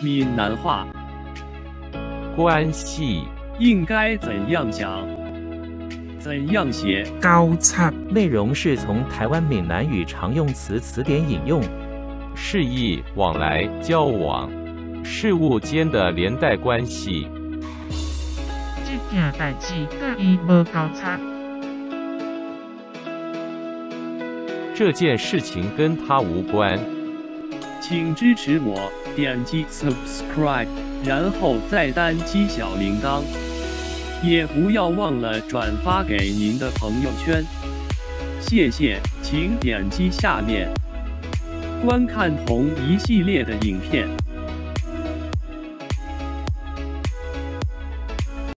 闽南话关系应该怎样讲？怎样写？交叉内容是从台湾闽南语常用词词典引用，示意往来、交往、事物间的连带关系。这件代志甲伊无交叉，这件事情跟他无关。请支持我，点击 subscribe，然后再单击小铃铛，也不要忘了转发给您的朋友圈。谢谢，请点击下面观看同一系列的影片。